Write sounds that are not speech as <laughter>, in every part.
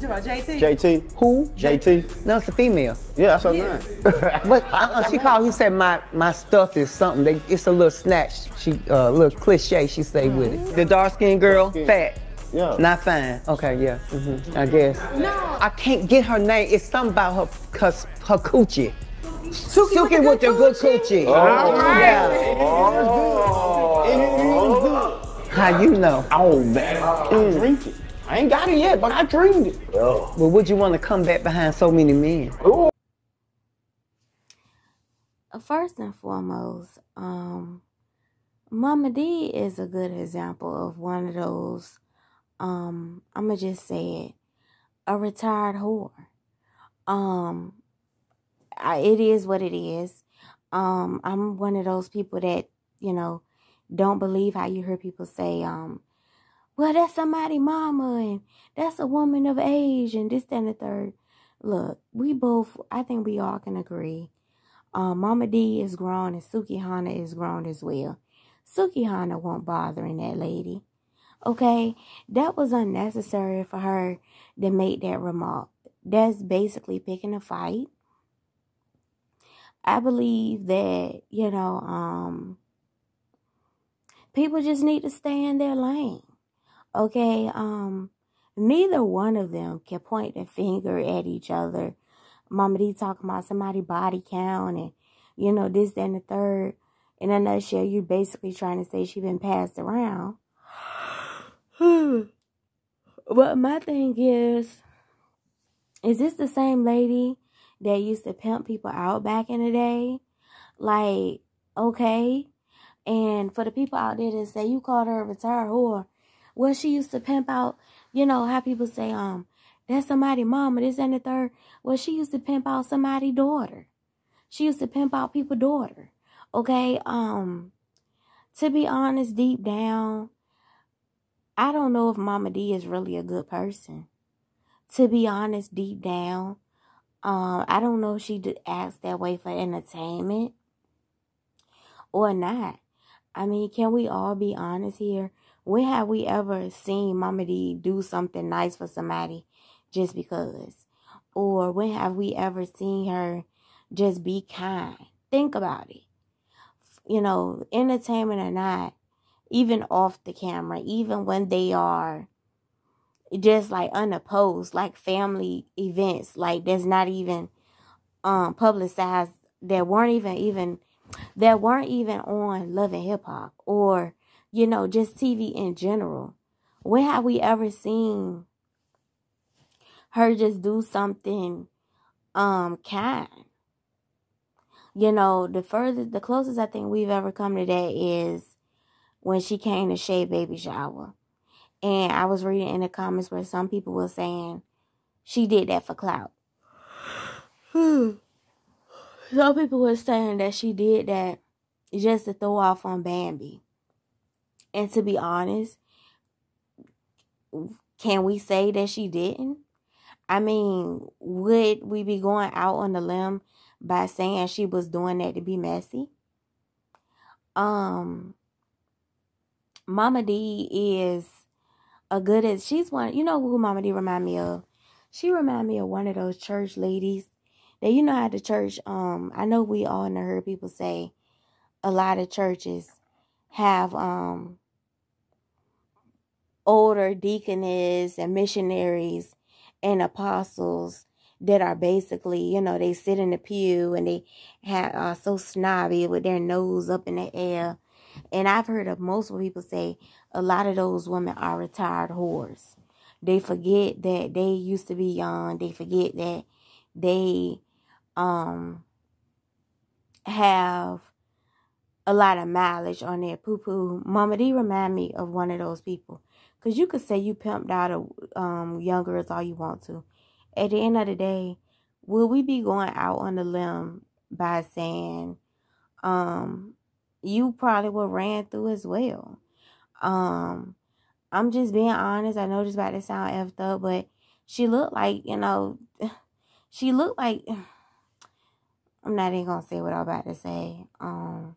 You talking about JT? JT. Who? JT. No, it's a female. Yeah, that's her name. <laughs> But uh-uh, she called. He said my my stuff is something. They, it's a little snatch. She a uh, little cliche. She say with it. The dark skinned girl, fat. Yeah. Not fine. Okay, yeah. hmm I guess. No. I can't get her name. It's something about her cause her coochie. Suki, Suki with the good coochie. Yeah. Oh. How you know? Oh man, I drink it. I ain't got it yet, but I dreamed it. Well, would you want to come back behind so many men? First and foremost, um, Momma Dee is a good example of one of those. Um, I'm gonna just say it, a retired whore. Um, I, it is what it is. Um, I'm one of those people that you know don't believe how you hear people say, um, well, that's somebody mama and that's a woman of age and this, and the third. Look, we both, I think we all can agree. Um, Momma Dee is grown and Sukihana is grown as well. Sukihana won't bothering that lady. Okay, that was unnecessary for her to make that remark. That's basically picking a fight. I believe that, you know, um, people just need to stay in their lane. Okay, um, neither one of them can point the finger at each other. Momma Dee talking about somebody body count and, you know, this, that, and the third. In a nutshell, you're basically trying to say she been passed around. <sighs> but my thing is, is this the same lady that used to pimp people out back in the day? Like, okay. And for the people out there that say you called her a retired whore, well, she used to pimp out, you know, how people say, um, that's somebody mama, this and the third. Well, she used to pimp out somebody daughter. She used to pimp out people daughter. Okay, um, to be honest, deep down, I don't know if Momma Dee is really a good person. To be honest, deep down, um, I don't know if she acts that way for entertainment or not. I mean, can we all be honest here? When have we ever seen Momma Dee do something nice for somebody just because? Or when have we ever seen her just be kind? Think about it. You know, entertainment or not, even off the camera, even when they are just like unopposed, like family events, like that's not even um publicized, that weren't even even that weren't even on Love and Hip Hop or you know just TV in general. When have we ever seen her just do something um kind? You know, the furthest, the closest I think we've ever come to that is when she came to Shay Baby Shower. And I was reading in the comments where some people were saying she did that for clout. <sighs> some people were saying that she did that just to throw off on Bambi. And to be honest, can we say that she didn't? I mean, would we be going out on the limb by saying she was doing that to be messy? Um, Momma Dee is a good as she's one. You know who Momma Dee remind me of? She remind me of one of those church ladies that you know how the church. Um, I know we all know heard people say a lot of churches have um older deaconess and missionaries and apostles that are basically, you know, they sit in the pew and they have are so snobby with their nose up in the air. And I've heard of most people say a lot of those women are retired whores. They forget that they used to be young. They forget that they um have a lot of mileage on their poo poo. Momma Dee remind me of one of those people. Cause you could say you pimped out a um young girls all you want to. At the end of the day, will we be going out on the limb by saying, um, you probably were ran through as well. Um, I'm just being honest. I know this about to sound effed up, but she looked like, you know, <sighs> she looked like <sighs> I'm not even gonna say what I'm about to say. Um,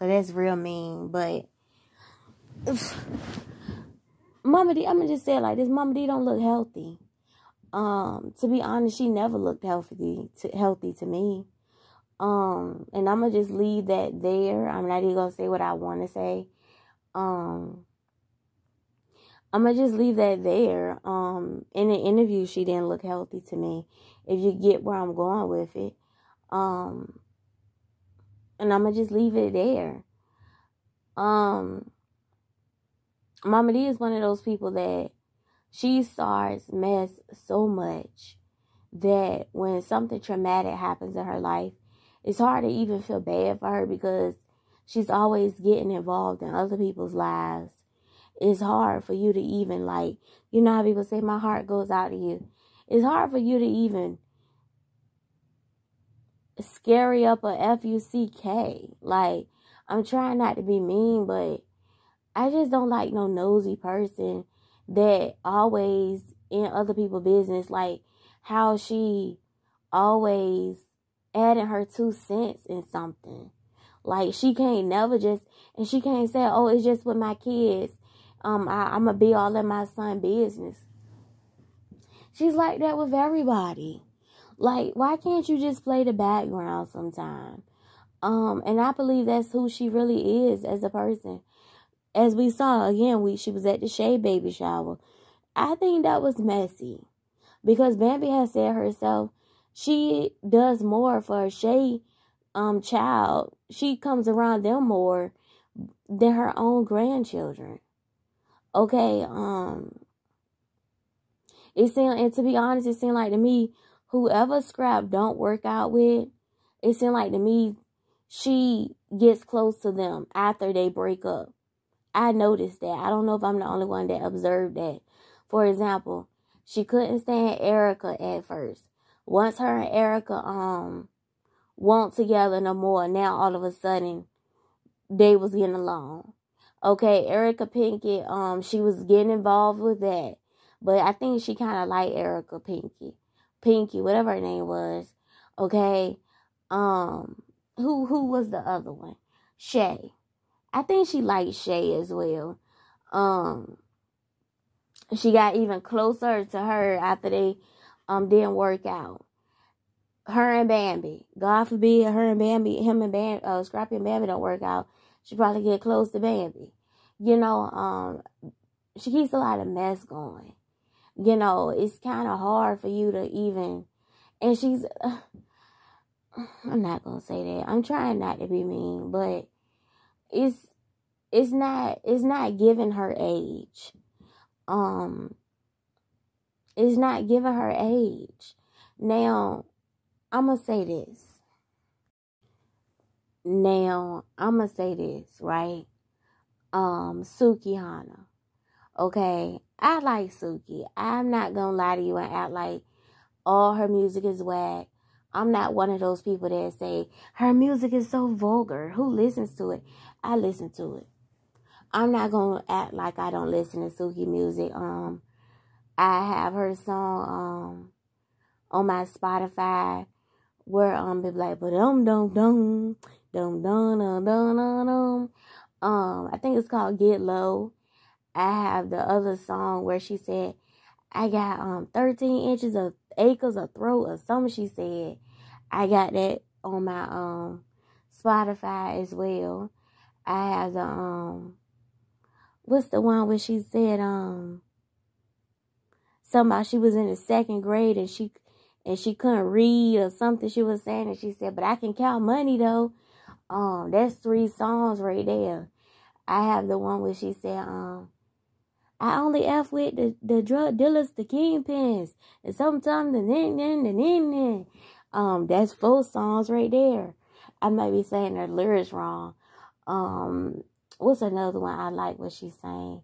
cause that's real mean, but Momma Dee, I'm gonna just say like this. Momma Dee don't look healthy. Um, to be honest, she never looked healthy to healthy to me. Um, and I'm gonna just leave that there. I'm not even gonna say what I want to say. Um, I'm gonna just leave that there. Um, in the interview, she didn't look healthy to me. If you get where I'm going with it, um, and I'm gonna just leave it there. Um, Momma Dee is one of those people that she starts mess so much that when something traumatic happens in her life, it's hard to even feel bad for her because she's always getting involved in other people's lives it's hard for you to even like you know how people say my heart goes out to you it's hard for you to even scary up a f-u-c-k like i'm trying not to be mean but i just don't like no nosy person that always in other people's business like how she always adding her two cents in something like she can't never just and she can't say oh it's just with my kids um, I, I'm gonna be all in my son business. She's like that with everybody. Like, why can't you just play the background sometime? Um, and I believe that's who she really is as a person. As we saw again, we she was at the Shay baby shower. I think that was messy because Bambi has said herself she does more for Shay um child. She comes around them more than her own grandchildren. Okay, um it seemed and to be honest, it seemed like to me, whoever Scrap don't work out with, it seemed like to me she gets close to them after they break up. I noticed that. I don't know if I'm the only one that observed that. For example, she couldn't stand Erica at first. Once her and Erica um weren't together no more, now all of a sudden they was getting along. Okay, Erica Pinkett, um, she was getting involved with that. But I think she kind of liked Erica Pinky. Pinky, whatever her name was. Okay. Um, who who was the other one? Shay. I think she liked Shay as well. Um, she got even closer to her after they um didn't work out. Her and Bambi. God forbid her and Bambi, him and Bambi, uh, Scrappy and Bambi don't work out she probably get close to Bambi. You know, um, she keeps a lot of mess going. You know, it's kind of hard for you to even, and she's, uh, <sighs> I'm not gonna say that. I'm trying not to be mean, but it's, it's not, it's not giving her age. Um, it's not giving her age. Now, I'm gonna say this. Now, I'm gonna say this, right? Um, Sukihana. Okay, I like Suki. I'm not gonna lie to you and act like all her music is whack. I'm not one of those people that say her music is so vulgar. Who listens to it? I listen to it. I'm not gonna act like I don't listen to Suki music. Um, I have her song um on my Spotify where um be like, but dum dum dum dum dum dum dum dum. Um, I think it's called Get Low. I have the other song where she said, I got um 13 inches of acres of throat or something she said. I got that on my um Spotify as well. I have the um what's the one where she said um somebody she was in the second grade and she and she couldn't read or something she was saying and she said, But I can count money though. Um, that's three songs right there. I have the one where she said, um, I only F with the, the drug dealers, the kingpins, and sometimes the nin nin the nin nin. Um, that's four songs right there. I might be saying the lyrics wrong. Um, what's another one I like what she's saying?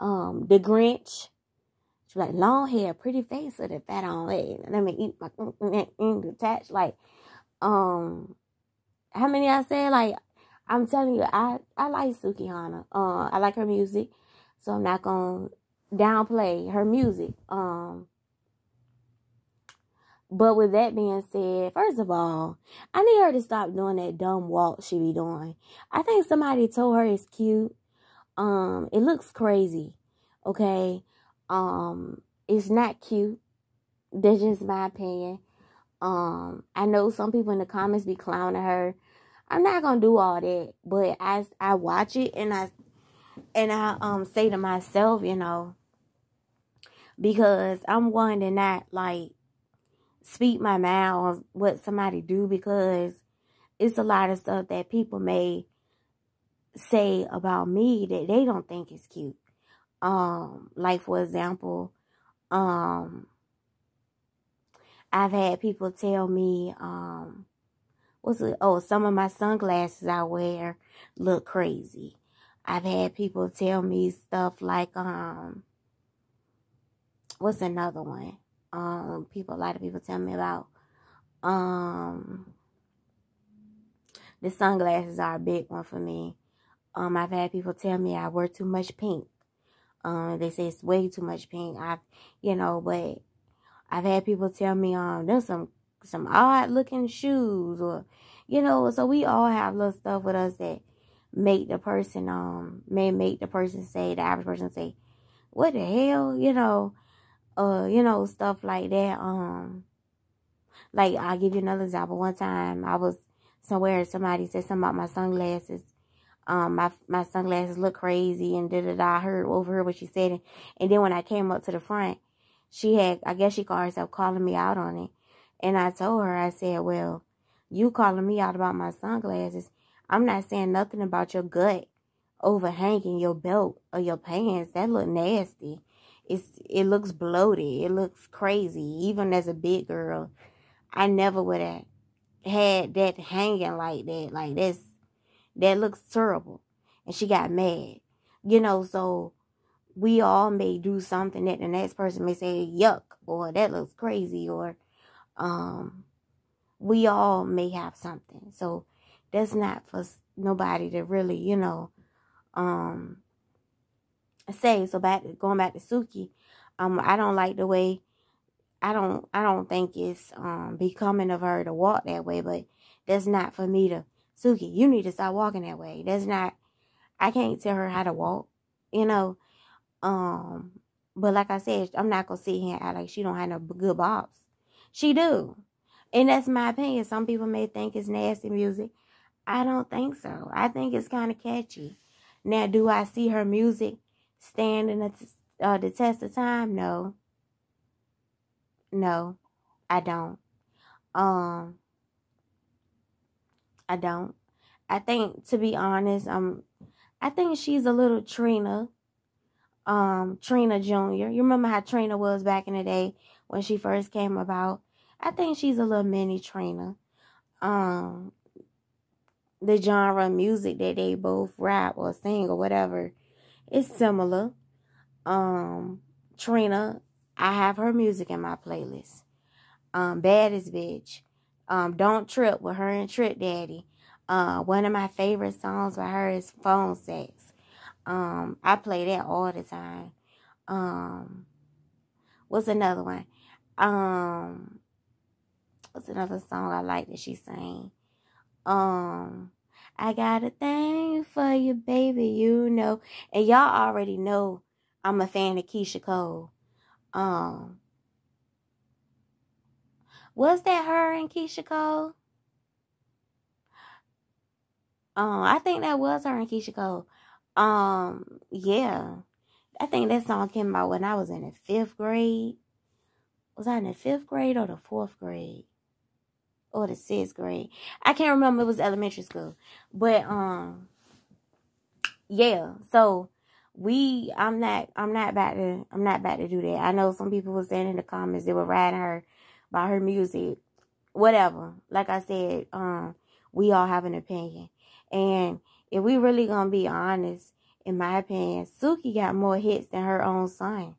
Um, The Grinch. She's like long hair, pretty face with a fat on leg. Let me eat my detached. Like, um, how many I said? Like, I'm telling you, I, I like Sukihana. Uh, I like her music. So I'm not going to downplay her music. Um, but with that being said, first of all, I need her to stop doing that dumb walk she be doing. I think somebody told her it's cute. Um, it looks crazy. Okay. Um, it's not cute. that's just my opinion. Um, I know some people in the comments be clowning her. I'm not gonna do all that, but I I watch it and I and I um say to myself, you know, because I'm one to not like speak my mind on what somebody do because it's a lot of stuff that people may say about me that they don't think is cute. Um, like for example, um, I've had people tell me, um, what's it? Oh, some of my sunglasses I wear look crazy. I've had people tell me stuff like, um, what's another one? Um, people, a lot of people tell me about, um, the sunglasses are a big one for me. Um, I've had people tell me I wear too much pink. Um, they say it's way too much pink. I've, you know, but I've had people tell me, um, there's some, some odd looking shoes or, you know, so we all have little stuff with us that make the person, um, may make the person say, the average person say, what the hell, you know, uh, you know, stuff like that. Um, like I'll give you another example. One time I was somewhere and somebody said something about my sunglasses. Um, my my sunglasses look crazy and da da da. I heard overheard what she said, and, and then when I came up to the front, she had I guess she called herself calling me out on it, and I told her I said, well, you calling me out about my sunglasses. I'm not saying nothing about your gut overhanging your belt or your pants. That look nasty it's it looks bloated. It looks crazy. Even as a big girl, I never would have had that hanging like that. Like this, that looks terrible. And she got mad. You know, so we all may do something that the next person may say, yuck, or that looks crazy, or um we all may have something. So that's not for nobody to really, you know, um say so back going back to Suki, um, I don't like the way I don't I don't think it's um becoming of her to walk that way, but that's not for me to Suki, you need to stop walking that way. That's not I can't tell her how to walk, you know. Um but like I said, I'm not gonna sit here and act like she don't have no good bops. She do. And that's my opinion. Some people may think it's nasty music. I don't think so. I think it's kind of catchy. Now, do I see her music standing the, uh, the test of time? No. No, I don't. Um, I don't. I think, to be honest, um, I think she's a little Trina, um, Trina Jr. You remember how Trina was back in the day when she first came about? I think she's a little mini Trina. Um, the genre of music that they both rap or sing or whatever it's similar. Um, Trina, I have her music in my playlist. Um, Baddest Bitch. Um, Don't Trip with her and Trick Daddy. Uh, one of my favorite songs by her is Phone Sex. Um, I play that all the time. Um, what's another one? Um, what's another song I like that she sang? Um, I got a thing for you, baby, you know. And y'all already know I'm a fan of Keyshia Cole. Um, was that her and Keyshia Cole? Um, I think that was her and Keyshia Cole. Um, yeah. I think that song came out when I was in the fifth grade. Was I in the fifth grade or the fourth grade? Or the sixth grade. I can't remember. It was elementary school, but um, yeah. So we, I'm not, I'm not about to, I'm not about to do that. I know some people were saying in the comments they were riding her by her music, whatever. Like I said, um, we all have an opinion, and if we really gonna be honest, in my opinion, Suki got more hits than her own son.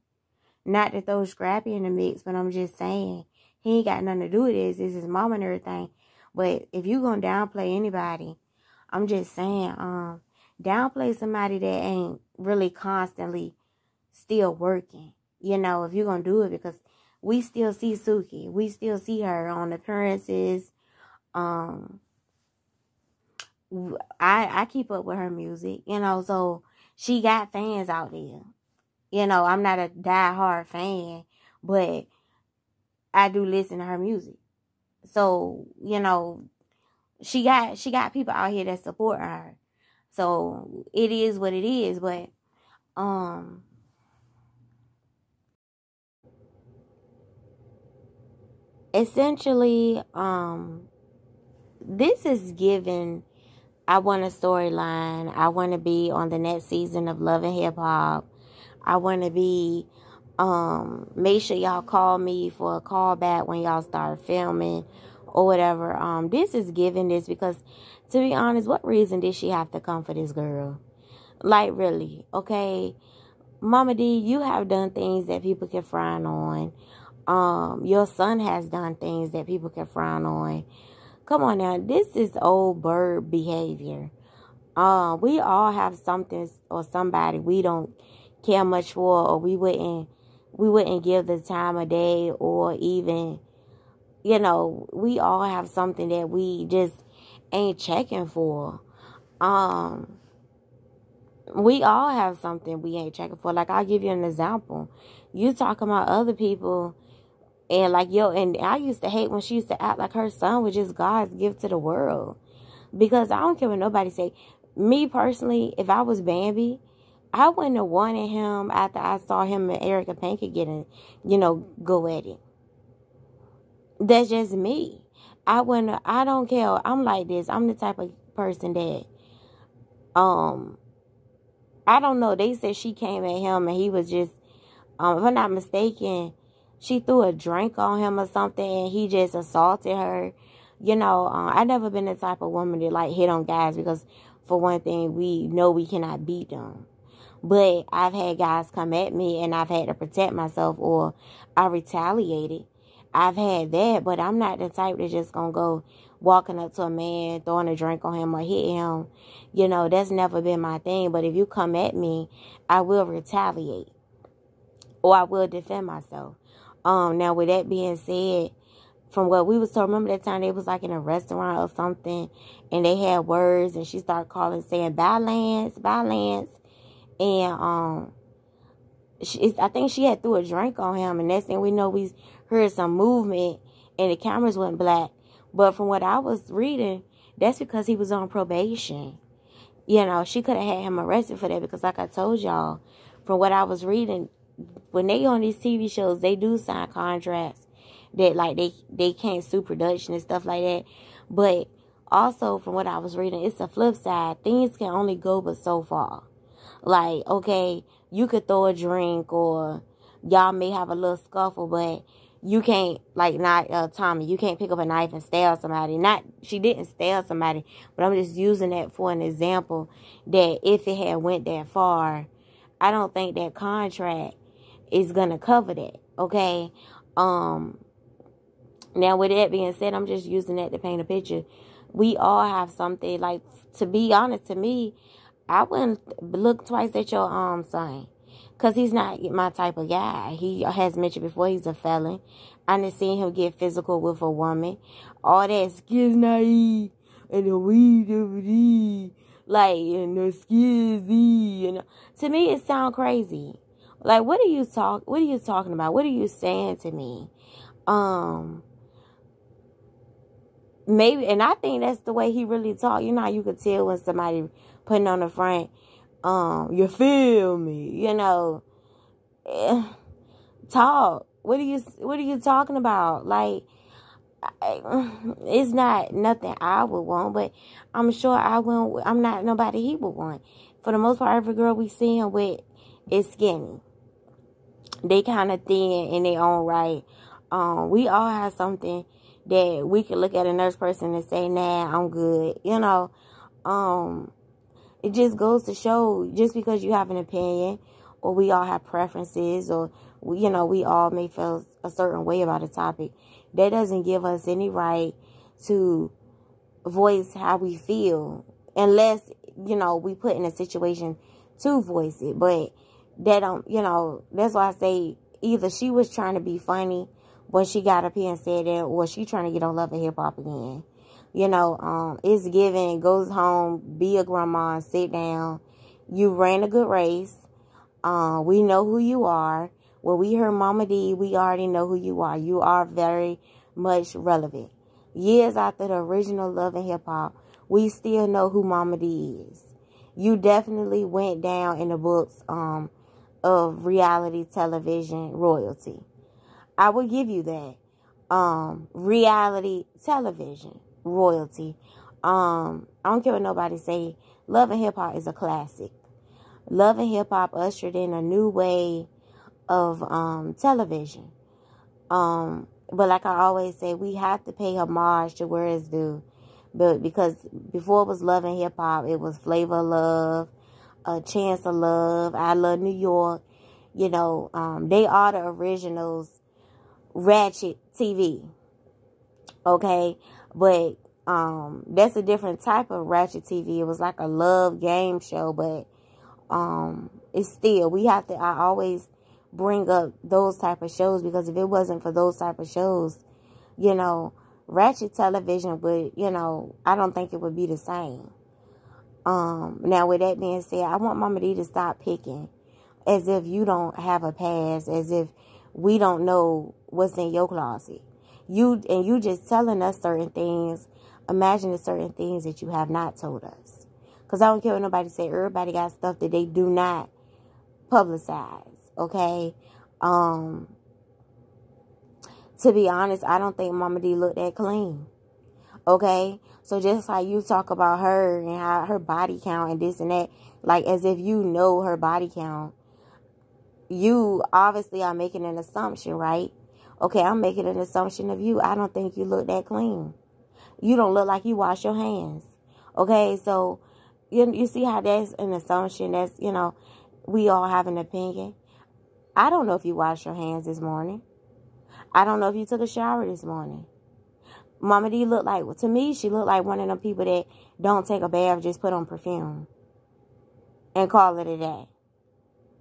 Not to throw Scrappy in the mix, but I'm just saying he ain't got nothing to do with this. It's his mom and everything. But if you gonna downplay anybody, I'm just saying, um, downplay somebody that ain't really constantly still working. You know, if you're gonna do it because we still see Suki. We still see her on appearances. Um I I keep up with her music, you know, so she got fans out there. You know, I'm not a die-hard fan, but I do listen to her music. So, you know, she got she got people out here that support her. So it is what it is, but um essentially um this is given I want a storyline. I want to be on the next season of Love and Hip Hop. I want to be um make sure y'all call me for a call back when y'all start filming or whatever. Um this is giving this because to be honest, what reason did she have to come for this girl? Like really, okay? Momma Dee, you have done things that people can frown on. Um, your son has done things that people can frown on. Come on now, this is old bird behavior. Uh, we all have something or somebody we don't care much for or we wouldn't we wouldn't give the time of day or even you know, we all have something that we just ain't checking for. Um we all have something we ain't checking for. Like I'll give you an example. You talking about other people and like yo, and I used to hate when she used to act like her son was just God's gift to the world. Because I don't care what nobody say. Me personally, if I was Bambi, I wouldn't have wanted him after I saw him and Erica Pankey getting, you know, go at it. That's just me. I wouldn't. I don't care. I'm like this. I'm the type of person that, um, I don't know. They said she came at him and he was just, um, if I'm not mistaken, she threw a drink on him or something and he just assaulted her. You know, uh, I never been the type of woman to like hit on guys because for one thing, we know we cannot beat them. But I've had guys come at me and I've had to protect myself or I retaliated. I've had that, but I'm not the type that's just gonna go walking up to a man, throwing a drink on him or hit him. You know, that's never been my thing. But if you come at me, I will retaliate. Or I will defend myself. Um, now with that being said, from what we was told, remember that time they was like in a restaurant or something and they had words and she started calling saying bye Lance, bye Lance. And um she, I think she had threw a drink on him and next thing we know we heard some movement and the cameras went black. But from what I was reading, that's because he was on probation. You know, she could have had him arrested for that because like I told y'all, from what I was reading, when they on these TV shows, they do sign contracts that like they they can't sue production and stuff like that. But also from what I was reading, it's a flip side. Things can only go but so far. Like, okay, you could throw a drink or y'all may have a little scuffle, but you can't like not uh, Tommy, you can't pick up a knife and stab somebody. Not she didn't stab somebody, but I'm just using that for an example that if it had went that far, I don't think that contract is gonna cover that. Okay. Um now with that being said, I'm just using that to paint a picture. We all have something like to be honest to me, I wouldn't look twice at your um son. Cause he's not my type of guy. He has mentioned before he's a felon. I didn't see him get physical with a woman. All that skis naive and the weed DVD, like and the skizzy and to me it sound crazy. Like what are you talk what are you talking about? What are you saying to me? Um maybe and I think that's the way he really talk. You know you could tell when somebody putting on the front um, you feel me? You know, eh, talk. What are you What are you talking about? Like, I, <sighs> it's not nothing I would want, but I'm sure I will. I'm not nobody he would want. For the most part, every girl we see him with is skinny. They kind of thin in their own right. Um, we all have something that we can look at a nurse person and say, "Nah, I'm good." You know, um, it just goes to show just because you have an opinion or we all have preferences or we, you know we all may feel a certain way about a topic that doesn't give us any right to voice how we feel unless you know we put in a situation to voice it. But that don't you know that's why i say either she was trying to be funny when she got up here and said that or she trying to get on love and hip hop again you know, um, it's given, goes home, be a grandma, sit down. You ran a good race. Uh, we know who you are. When we heard Momma Dee, we already know who you are. You are very much relevant. Years after the original Love and Hip Hop, we still know who Momma Dee is. You definitely went down in the books um, of reality television royalty. I will give you that. Um, reality television royalty. Um, I don't care what nobody say. Love and Hip Hop is a classic. Love and Hip Hop ushered in a new way of um, television. Um, but like I always say, we have to pay homage to where it's due. But because before it was Love and Hip Hop, it was Flavor of Love, A Chance of Love, I Love New York. You know, um, they are the originals ratchet TV. Okay, but um, that's a different type of ratchet TV. It was like a love game show, but um, it's still we have to. I always bring up those type of shows because if it wasn't for those type of shows, you know, ratchet television would, you know, I don't think it would be the same. Um, now with that being said, I want Momma Dee to stop picking as if you don't have a past, as if we don't know what's in your closet. You and you just telling us certain things, imagining certain things that you have not told us. Cause I don't care what nobody say. Everybody got stuff that they do not publicize. Okay. Um. To be honest, I don't think Momma Dee looked that clean. Okay. So just like you talk about her and how her body count and this and that, like as if you know her body count you obviously are making an assumption, right? Okay, I'm making an assumption of you. I don't think you look that clean. You don't look like you wash your hands. Okay, so you, you see how that's an assumption. That's, you know, we all have an opinion. I don't know if you washed your hands this morning. I don't know if you took a shower this morning. Momma Dee looked like, to me, she looked like one of them people that don't take a bath, just put on perfume and call it a day.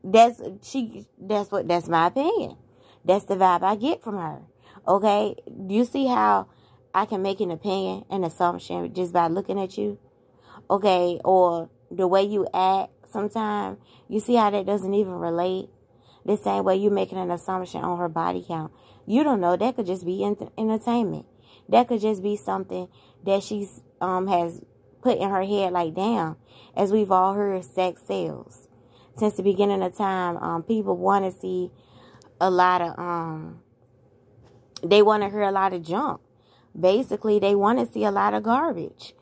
That's she. That's what. That's my opinion. That's the vibe I get from her. Okay. Do you see how I can make an opinion, an assumption just by looking at you? Okay. Or the way you act. Sometimes you see how that doesn't even relate. The same way you're making an assumption on her body count. You don't know. That could just be entertainment. That could just be something that she's um has put in her head. Like damn, as we've all heard, sex sells since the beginning of time, um, people want to see a lot of, um, they want to hear a lot of junk. Basically, they want to see a lot of garbage.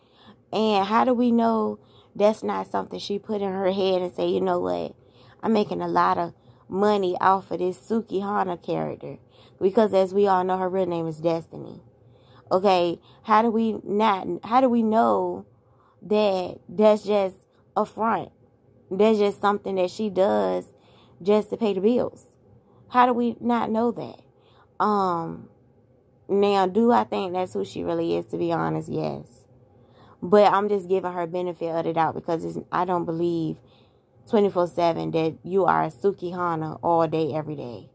And how do we know that's not something she put in her head and say, you know what, I'm making a lot of money off of this Sukihana character. Because as we all know, her real name is Destiny. Okay, how do we not, how do we know that that's just a front? That's just something that she does just to pay the bills. How do we not know that? Um, now, do I think that's who she really is? To be honest, yes. But I'm just giving her benefit of the doubt because I don't believe 24 7 that you are a Sukihana all day, every day.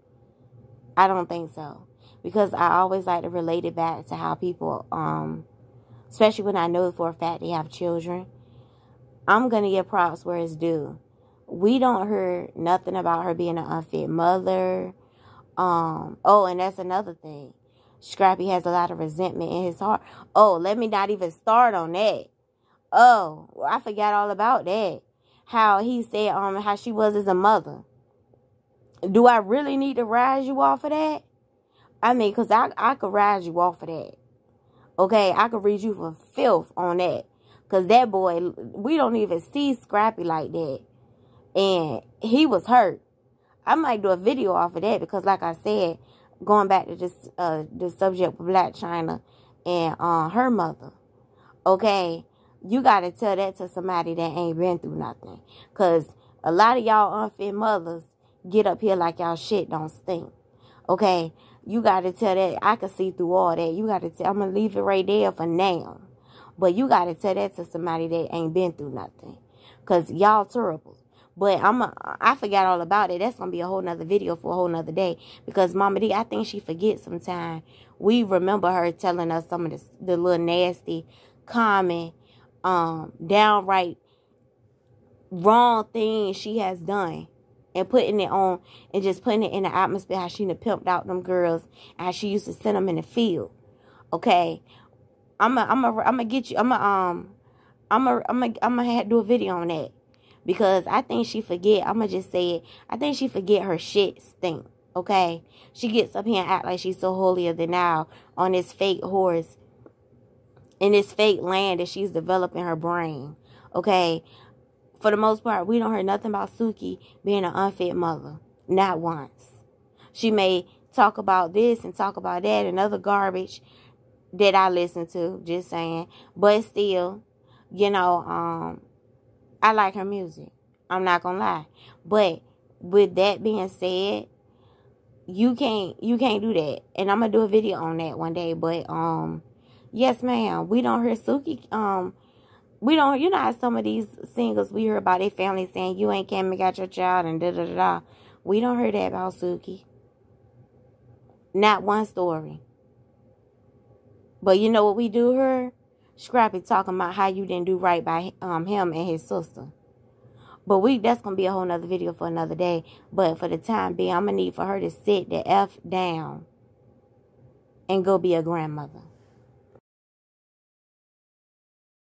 I don't think so. Because I always like to relate it back to how people, um, especially when I know for a fact they have children, I'm going to give props where it's due. We don't hear nothing about her being an unfit mother. Um, oh, and that's another thing. Scrappy has a lot of resentment in his heart. Oh, let me not even start on that. Oh, I forgot all about that. How he said um how she was as a mother. Do I really need to rise you off of that? I mean, cause I I could rise you off of that. Okay, I could read you for filth on that. Because that boy, we don't even see Scrappy like that. And he was hurt. I might do a video off of that because, like I said, going back to this uh, the subject with Blac Chyna and uh, her mother. Okay, you got to tell that to somebody that ain't been through nothing. Because a lot of y'all unfit mothers get up here like y'all shit don't stink. Okay, you got to tell that. I can see through all that. You got to tell. I'm to leave it right there for now. But you got to tell that to somebody that ain't been through nothing. Because y'all terrible. But I'm a, I forgot all about it. That's to be a whole nother video for a whole nother day. Because Momma Dee, I think she forgets sometimes. We remember her telling us some of the, the little nasty, common, um, downright wrong things she has done. and putting it on and just putting it in the atmosphere how she pimped out them girls and how she used to send them in the field. Okay. I'm a, I'm a, I'm gonna get you. I'm a, um, I'm a, I'm a, I'm gonna do a video on that because I think she forget. I'm gonna just say it. I think she forget her shit stink. Okay, she gets up here and act like she's so holier than now on this fake horse in this fake land that she's developing her brain. Okay, for the most part, we don't hear nothing about Suki being an unfit mother. Not once. She may talk about this and talk about that and other garbage that I listen to, just saying. But still, you know, um, I like her music. I'm not gonna lie. But with that being said, you can't you can't do that. And I'm gonna do a video on that one day. But um yes ma'am, we don't hear Suki um we don't you know how some of these singles we hear about their family saying you ain't came and got your child and da da da da. We don't hear that about Suki. Not one story. But you know what we do her? Scrappy talking about how you didn't do right by um him and his sister. But we that's gonna be a whole nother video for another day. But for the time being, I'm gonna need for her to sit the F down and go be a grandmother.